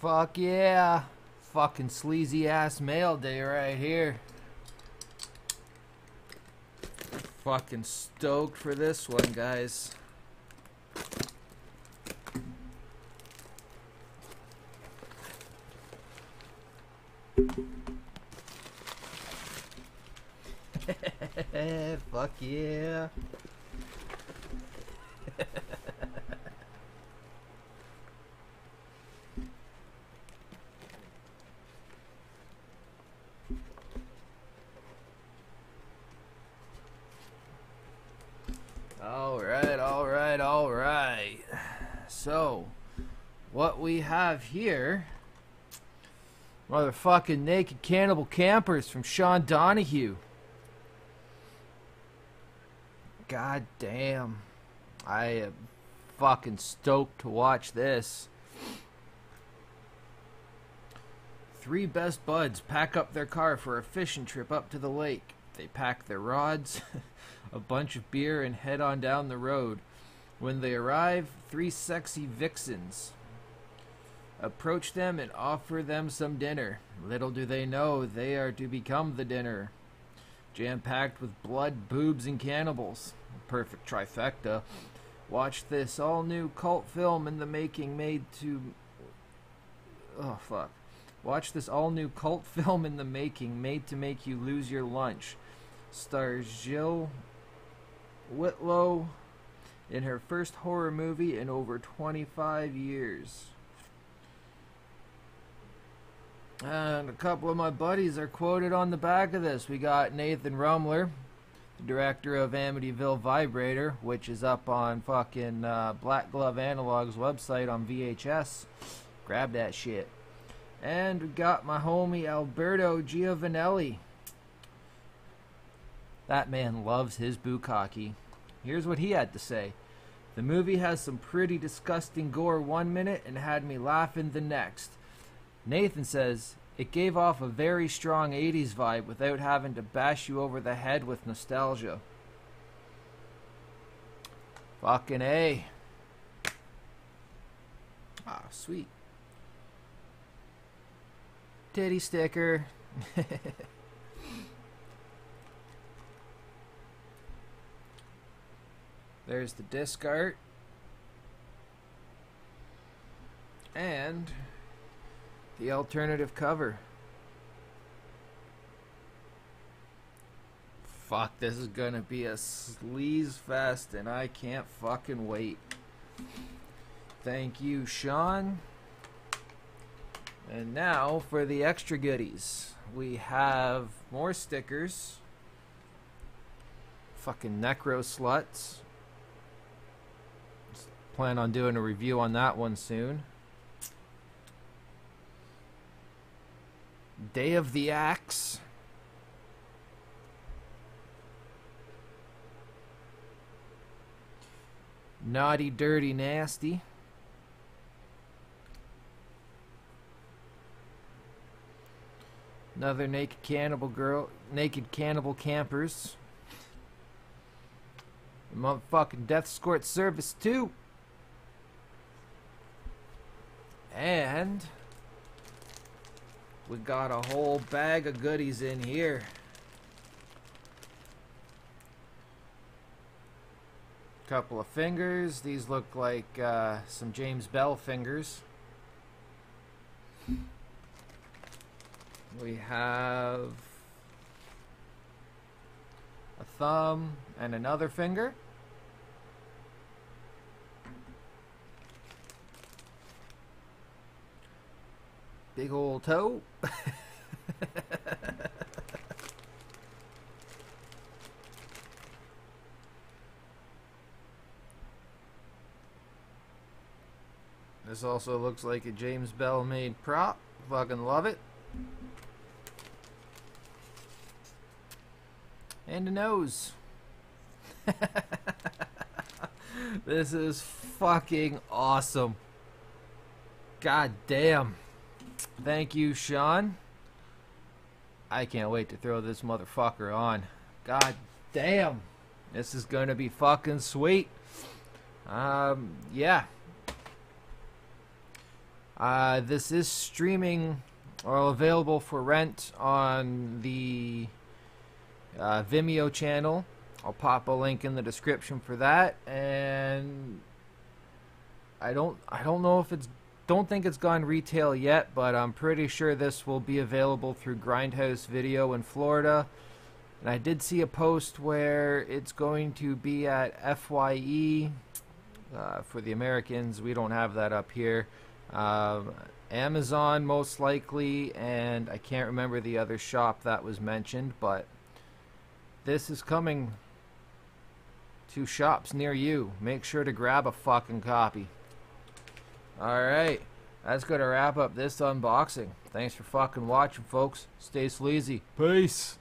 Fuck yeah. Fucking sleazy ass mail day right here. Fucking stoked for this one, guys. Fuck yeah. All right, all right, all right. So, what we have here motherfucking naked cannibal campers from Sean Donohue. God damn. I am fucking stoked to watch this. Three best buds pack up their car for a fishing trip up to the lake. They pack their rods, a bunch of beer, and head on down the road. When they arrive, three sexy vixens approach them and offer them some dinner. Little do they know they are to become the dinner. Jam packed with blood, boobs, and cannibals. Perfect trifecta. Watch this all new cult film in the making made to. Oh, fuck. Watch this all new cult film in the making made to make you lose your lunch. Stars Jill Whitlow in her first horror movie in over 25 years. And a couple of my buddies are quoted on the back of this. We got Nathan Rumler, the director of Amityville Vibrator, which is up on fucking uh, Black Glove Analog's website on VHS. Grab that shit. And we got my homie Alberto Giovanelli. That man loves his bukkake. Here's what he had to say. The movie has some pretty disgusting gore one minute and had me laughing the next. Nathan says it gave off a very strong 80s vibe without having to bash you over the head with nostalgia. Fucking A. Ah, sweet. Titty sticker. There's the disc art. And the alternative cover. Fuck, this is gonna be a sleaze fest, and I can't fucking wait. Thank you, Sean. And now for the extra goodies. We have more stickers. Fucking Necro Sluts. Plan on doing a review on that one soon. Day of the Axe. Naughty, dirty, nasty. Another naked cannibal girl, naked cannibal campers. Motherfucking Death Escort Service 2. And we got a whole bag of goodies in here. Couple of fingers. These look like uh, some James Bell fingers. We have a thumb and another finger. Big old toe. this also looks like a James Bell made prop. Fucking love it. And a nose. this is fucking awesome. God damn. Thank you, Sean. I can't wait to throw this motherfucker on. God damn. This is going to be fucking sweet. Um, yeah. Uh, this is streaming or available for rent on the uh, Vimeo channel. I'll pop a link in the description for that, and I don't I don't know if it's don't think it's gone retail yet, but I'm pretty sure this will be available through Grindhouse Video in Florida. And I did see a post where it's going to be at FYE uh, for the Americans. We don't have that up here. Um, Amazon most likely, and I can't remember the other shop that was mentioned, but this is coming to shops near you. Make sure to grab a fucking copy. Alright, that's going to wrap up this unboxing. Thanks for fucking watching, folks. Stay sleazy. Peace.